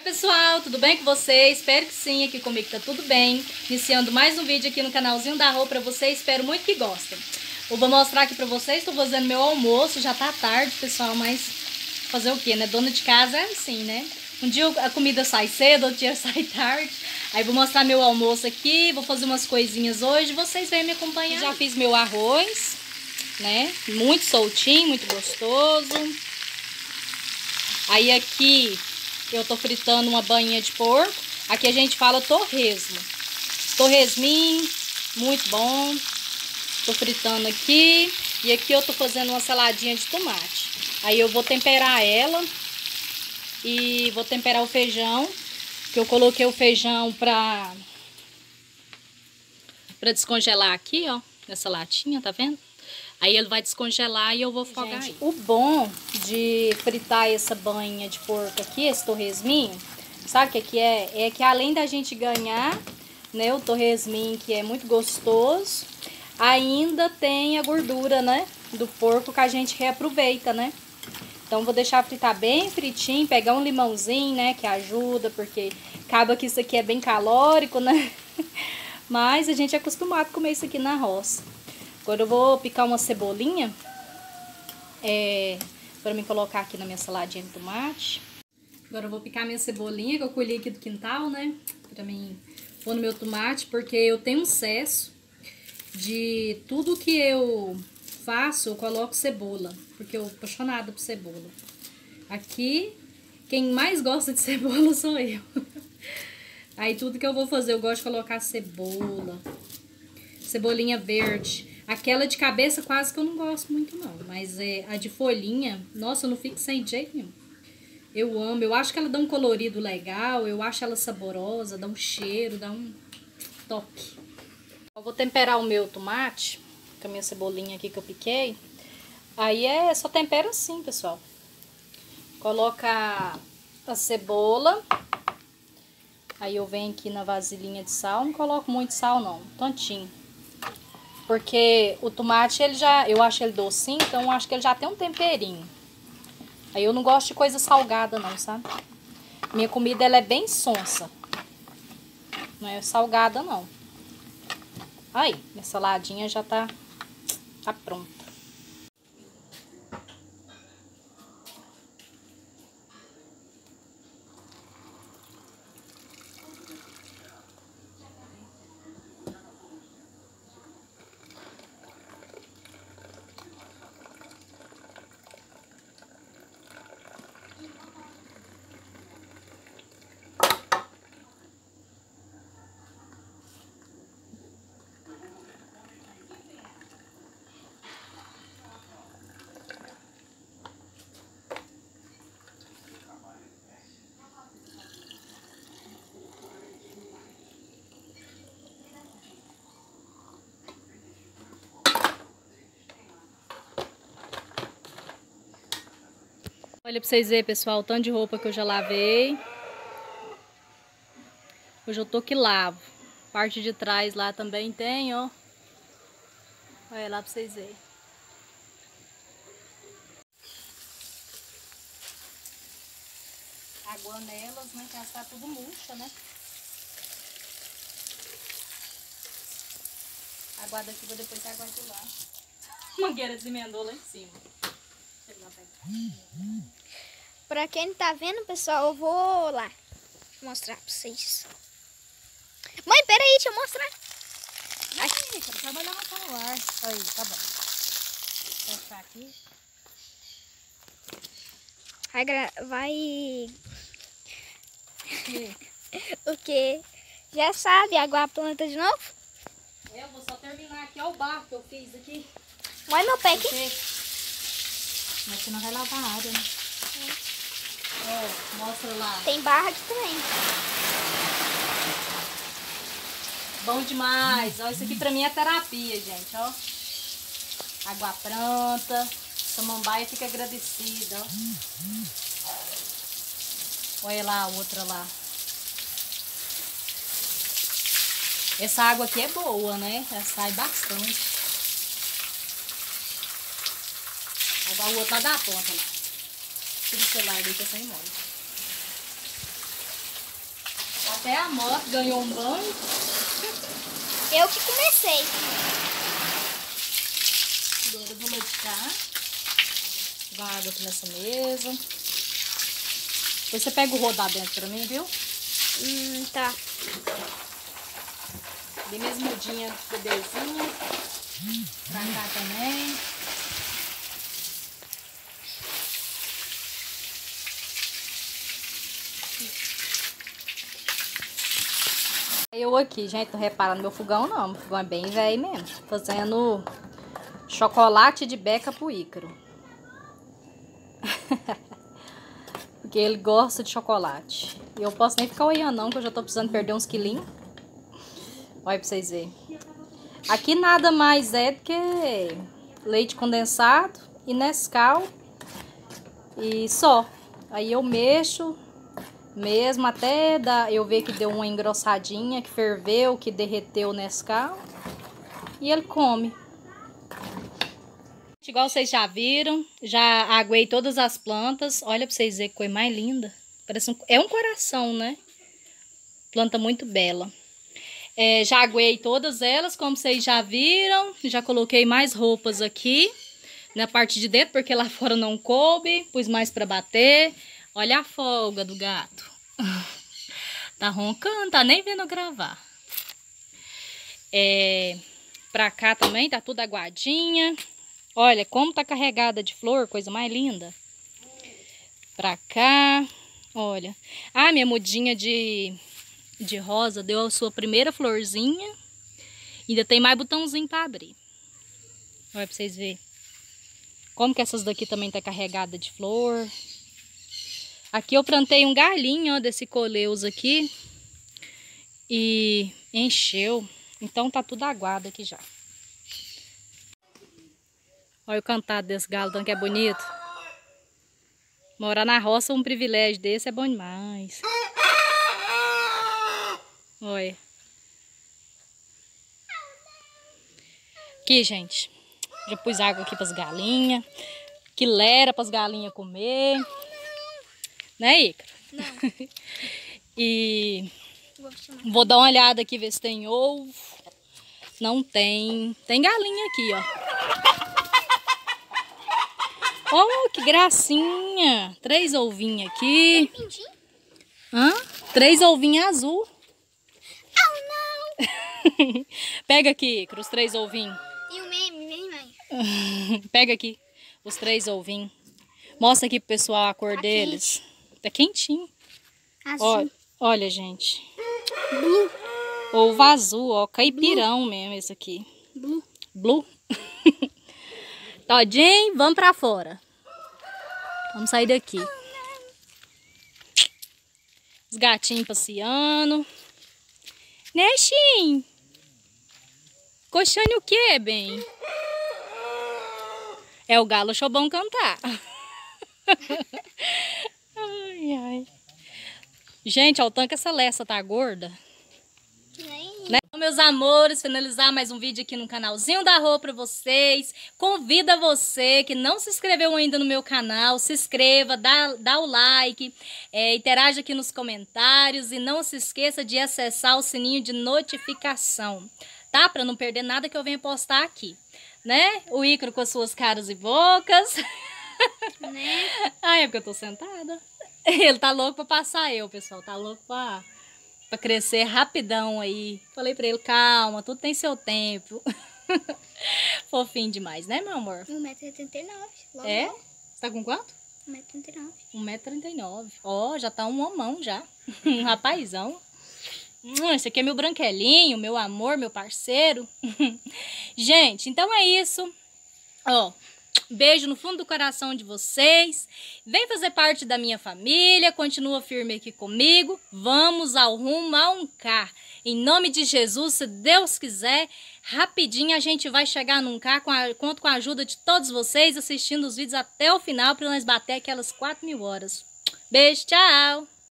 Oi pessoal, tudo bem com vocês? Espero que sim, aqui comigo tá tudo bem. Iniciando mais um vídeo aqui no canalzinho da Rô pra vocês, espero muito que gostem. Eu vou mostrar aqui pra vocês, tô fazendo meu almoço, já tá tarde pessoal, mas fazer o que, né? Dona de casa é assim, né? Um dia a comida sai cedo, outro dia sai tarde. Aí vou mostrar meu almoço aqui, vou fazer umas coisinhas hoje, vocês vêm me acompanhar. Já fiz meu arroz, né? Muito soltinho, muito gostoso. Aí aqui eu tô fritando uma banha de porco. Aqui a gente fala torresmo. Torresminho, muito bom. Tô fritando aqui. E aqui eu tô fazendo uma saladinha de tomate. Aí eu vou temperar ela. E vou temperar o feijão. Que eu coloquei o feijão pra... Pra descongelar aqui, ó. Nessa latinha, tá vendo? Aí ele vai descongelar e eu vou fogar Gente, aí. O bom de fritar essa banha de porco aqui, esse torresminho, sabe o que, que é? É que além da gente ganhar né, o torresminho, que é muito gostoso, ainda tem a gordura, né, do porco que a gente reaproveita, né? Então vou deixar fritar bem fritinho, pegar um limãozinho, né, que ajuda, porque acaba que isso aqui é bem calórico, né? Mas a gente é acostumado a comer isso aqui na roça. Agora eu vou picar uma cebolinha. É, para me colocar aqui na minha saladinha de tomate. Agora eu vou picar minha cebolinha que eu colhi aqui do quintal, né? Pra mim pôr no meu tomate, porque eu tenho um excesso de tudo que eu faço, eu coloco cebola. Porque eu apaixonada por cebola. Aqui, quem mais gosta de cebola sou eu. Aí tudo que eu vou fazer, eu gosto de colocar cebola. Cebolinha verde. Aquela de cabeça quase que eu não gosto muito não, mas é a de folhinha, nossa, eu não fico sem jeito nenhum. Eu amo, eu acho que ela dá um colorido legal, eu acho ela saborosa, dá um cheiro, dá um toque. Eu vou temperar o meu tomate com a minha cebolinha aqui que eu piquei. Aí é só tempera assim, pessoal. Coloca a cebola. Aí eu venho aqui na vasilhinha de sal, não coloco muito sal não, tantinho. Porque o tomate, ele já, eu acho ele docinho, então eu acho que ele já tem um temperinho. Aí eu não gosto de coisa salgada não, sabe? Minha comida, ela é bem sonsa. Não é salgada não. Aí, minha saladinha já tá, tá pronta. Olha pra vocês verem, pessoal, o tanto de roupa que eu já lavei. Hoje eu tô que lavo. Parte de trás lá também tem, ó. Olha lá pra vocês verem. Água nelas, né? Que elas tá tudo murcha, né? Aguarda aqui, vou depois aguardar lá. Mangueira desemendou lá em cima. Deixa eu lá pegar. Pra quem não tá vendo, pessoal, eu vou lá mostrar pra vocês. Mãe, peraí, deixa eu mostrar. Aqui, quero trabalhar no celular. Aí, tá bom. Vou fechar aqui. Vai... vai... o que? Já sabe, aguar a planta de novo? Eu vou só terminar aqui, ó o barro que eu fiz aqui. Mãe, meu pé aqui. Mas você não vai lavar a área, né? Mostra lá. Tem barra aqui também. Bom demais. Ó, isso aqui pra mim é terapia, gente, ó. Água pronta. Samambaia fica agradecida, ó. Olha lá a outra lá. Essa água aqui é boa, né? Ela sai bastante. Agora o outro lá da ponta lá. Tira o celular, deixa sem mole. Até a moto ganhou um banho. Eu que comecei. Agora eu vou meditar. Jogar água aqui nessa mesa. Depois você pega o rodar dentro pra mim, viu? Hum, tá. Bem mesmo mudinha, bebezinha. Pra cá também. Eu aqui, gente, não repara no meu fogão não. Meu fogão é bem velho mesmo. Fazendo chocolate de beca pro Ícaro. Porque ele gosta de chocolate. E eu posso nem ficar olhando não, que eu já tô precisando perder uns quilinhos. Olha pra vocês verem. Aqui nada mais é do que leite condensado e Nescau. E só. Aí eu mexo mesmo até dar, eu ver que deu uma engrossadinha, que ferveu, que derreteu o Nescau. E ele come. Igual vocês já viram, já aguei todas as plantas. Olha pra vocês verem que coisa mais linda. Parece um, é um coração, né? Planta muito bela. É, já aguei todas elas, como vocês já viram. Já coloquei mais roupas aqui na parte de dentro, porque lá fora não coube. Pus mais pra bater. Olha a folga do gato. tá roncando, tá nem vendo gravar. É, pra cá também tá tudo aguadinha. Olha como tá carregada de flor, coisa mais linda. Pra cá, olha. Ah, minha mudinha de, de rosa deu a sua primeira florzinha. Ainda tem mais botãozinho pra abrir. Olha pra vocês verem. Como que essas daqui também tá carregada de flor. Aqui eu plantei um galinho, ó, desse coleus aqui. E encheu. Então tá tudo aguado aqui já. Olha o cantado desse galo, tanto que é bonito. Morar na roça, um privilégio desse é bom demais. Olha. Aqui, gente. Já pus água aqui para as galinhas. Quilera para as galinhas comer. Né, Ica? Não. e Vou vou dar uma olhada aqui, ver se tem ovo. Não tem. Tem galinha aqui, ó. Oh, que gracinha! Três ovinhos aqui. Pintinho? Hã? Três ovinhos azul. Oh, não! Pega aqui, Icaro, os três ovinhos. E o meme, meme, mãe. Pega aqui os três ovinhos. Mostra aqui pro pessoal a cor Tá deles. Tá quentinho. Azul. Olha, olha, gente. Blue. Ovo azul, ó. Caipirão mesmo esse aqui. Blue. Blue. Todinho, vamos pra fora. Vamos sair daqui. Os gatinhos passeando. Né, Shin? Coxane o quê, bem? É o galo chobão cantar. ai, ai. Gente, ó, o tanque essa leça tá gorda. Né? Então, Meus amores, finalizar mais um vídeo aqui no canalzinho da Rô pra vocês. Convida você que não se inscreveu ainda no meu canal, se inscreva, dá, dá o like, é, interaja aqui nos comentários e não se esqueça de acessar o sininho de notificação, tá? Pra não perder nada que eu venha postar aqui, né? O Ícaro com as suas caras e bocas. Né? Ai, é porque eu tô sentada. Ele tá louco pra passar eu, pessoal. Tá louco pra, pra crescer rapidão aí. Falei pra ele, calma, tudo tem seu tempo. Fofinho demais, né, meu amor? 1,89m. Logo, É? logo. Você tá com quanto? 1,89m. 1,39m. Ó, já tá um homão já. Um rapazão. Hum, esse aqui é meu branquelinho, meu amor, meu parceiro. Gente, então é isso. Ó, beijo no fundo do coração de vocês. Vem fazer parte da minha família. Continua firme aqui comigo. Vamos ao rumo a um K. Em nome de Jesus, se Deus quiser, rapidinho a gente vai chegar num K. Com a, conto com a ajuda de todos vocês assistindo os vídeos até o final para nós bater aquelas 4 mil horas. Beijo, tchau!